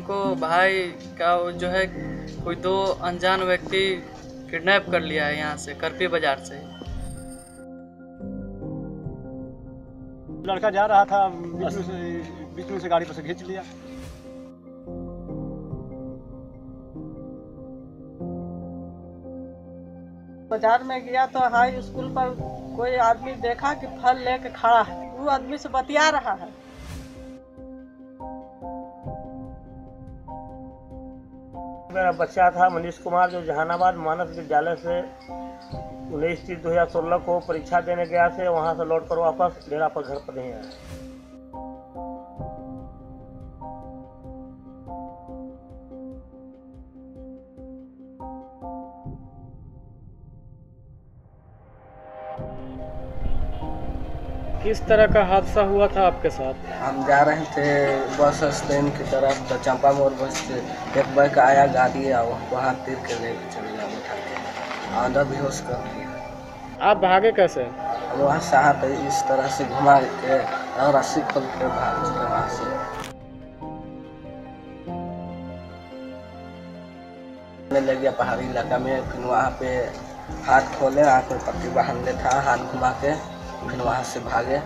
हमको भाई का जो है कोई दो अनजान व्यक्ति किडनैप कर लिया है यहाँ से करपी बाज़ार से। लड़का जा रहा था बीच में से बीच में से गाड़ी पर से खींच लिया। बाज़ार में गया तो हाई स्कूल पर कोई आदमी देखा कि फल लेके खड़ा है वो आदमी से बतिया रहा है। मेरा बच्चा था मनीष कुमार, जो जहानाबाद मानस विद्यालय से उन्नीस तीस दो हज़ार सोलह को परीक्षा देने गया थे। वहाँ से लौट कर वापस डेरा पर घर पर नहीं आया। किस तरह का हादसा हुआ था आपके साथ? हम जा रहे थे बस स्टैंड की तरफ़ तो चंपा मोड़ बस से एक बाइक आया गाड़ी आ वहाँ तीर के ले चले के। आधा बेहोश कर दिया आप भागे कैसे? वहाँ से हाथ इस तरह से घुमा के और रस्सी खोल के भाग चुके वहाँ से। में ले गया पहाड़ी इलाका में फिर वहाँ पे हाथ खोले आँख में पट्टी बांधले था हाथ घुमा के। फिर वहाँ से भागे।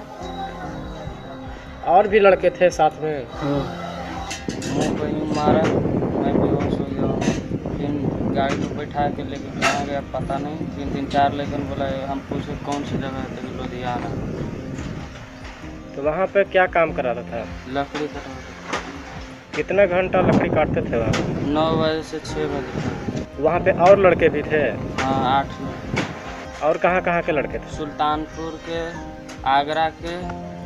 और भी लड़के थे साथ में? मुँह पे यूँ मारा मैं बेहोश हो गया फिर गाड़ी को बैठा के लेके कहाँ गया पता नहीं। तीन तीन चार लेकिन बोला हम पूछे कौन सी जगह है तो लुधियाना? तो वहाँ पे क्या काम करा रहा था? लकड़ी कटा कितना घंटा लकड़ी काटते थे वहाँ? नौ बजे से छः बजे वहाँ पे और लड़के भी थे? हाँ आठ और कहाँ कहाँ के लड़के थे? सुल्तानपुर के आगरा के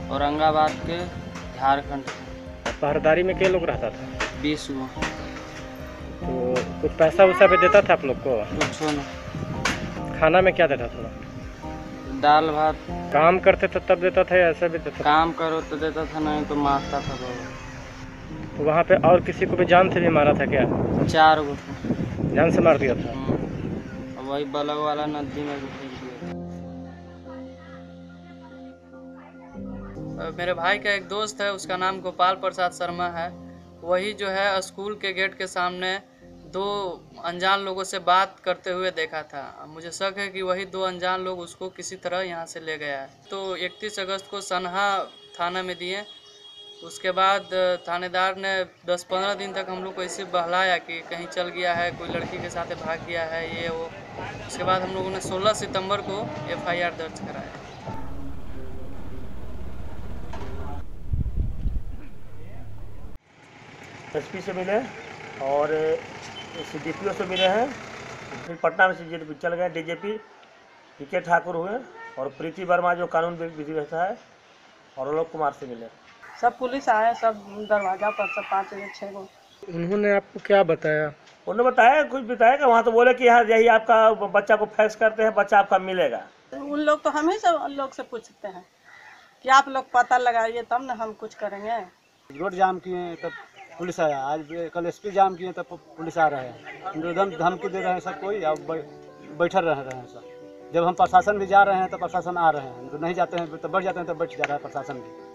औरंगाबाद के झारखंड के। पहरेदारी में के लोग रहता था? बीस गो। तो कुछ पैसा वैसा भी देता था आप लोग को? कुछ खाना में क्या देता था? दाल भात। काम करते थे तब देता था या ऐसा भी देता था? काम करो तो देता था नहीं तो मारता था तो वहाँ पे और किसी को भी जान से भी मारा था क्या? चार गो। जान से मार दिया था? हम्म। वही बलग वाला नदी में मेरे भाई का एक दोस्त है, उसका नाम गोपाल प्रसाद शर्मा है। वही जो है, स्कूल के गेट के सामने दो अनजान लोगों से बात करते हुए देखा था। मुझे शक है कि वही दो अनजान लोग उसको किसी तरह यहाँ से ले गया है। तो 31 अगस्त को सनहा थाना में दिए। उसके बाद थानेदार ने 10-15 दिन तक हम लोग को ऐसे बहलाया कि कहीं चल गया है, कोई लड़की के साथ भाग गया है, ये वो। उसके बाद हम लोगों ने 16 सितंबर को एफआईआर दर्ज कराया। एसपी से मिले और सी डी पी ओ से मिले हैं। फिर पटना में से चल गए डी डीजीपी, पी के ठाकुर हुए और प्रीति वर्मा जो कानून विधि व्यवस्था है, और आलोक कुमार से मिले। सब पुलिस आए सब दरवाज़ा पर सब पाँच गो छः गो उन्होंने आपको क्या बताया? उन्होंने बताया कुछ बताया वहाँ तो बोले कि यहाँ यही आपका बच्चा को फैक्स करते हैं बच्चा आपका मिलेगा। उन लोग तो हम ही सब लोग से पूछते हैं कि आप लोग पता लगाइए तब ना हम कुछ करेंगे। रोड जाम किए तब पुलिस आया। आज कल एसपी जाम किए तब पुलिस आ रहे हैं। एकदम धमकी दे रहे हैं सब कोई अब बै- बैठल रह रहे हैं सब। जब हम प्रशासन भी जा रहे हैं तो प्रशासन आ रहे हैं। तो नहीं जाते हैं तो बढ़ जाते हैं तो बैठ जा रहा है प्रशासन भी।